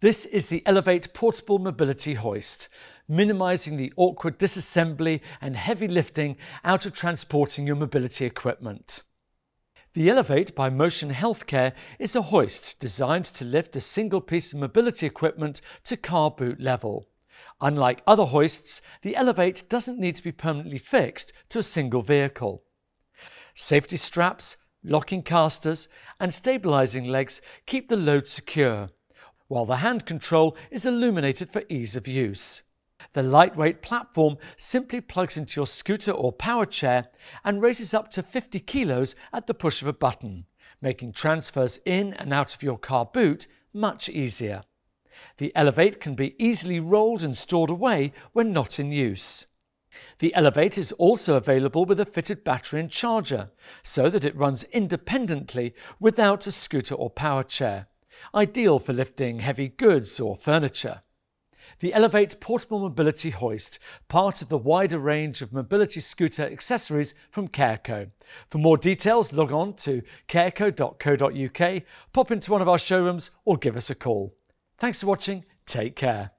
This is the Elev8 Portable Mobility Hoist, minimising the awkward disassembly and heavy lifting out of transporting your mobility equipment. The Elev8 by Motion Healthcare is a hoist designed to lift a single piece of mobility equipment to car boot level. Unlike other hoists, the Elev8 doesn't need to be permanently fixed to a single vehicle. Safety straps, locking casters and stabilising legs keep the load secure, while the hand control is illuminated for ease of use. The lightweight platform simply plugs into your scooter or power chair and raises up to 50 kilos at the push of a button, making transfers in and out of your car boot much easier. The Elev8 can be easily rolled and stored away when not in use. The Elev8 is also available with a fitted battery and charger, so that it runs independently without a scooter or power chair, ideal for lifting heavy goods or furniture the Elev8 Portable Mobility Hoist, part of the wider range of mobility scooter accessories from Careco. For more details, log on to careco.co.uk, pop into one of our showrooms, or give us a call. Thanks for watching. Take care.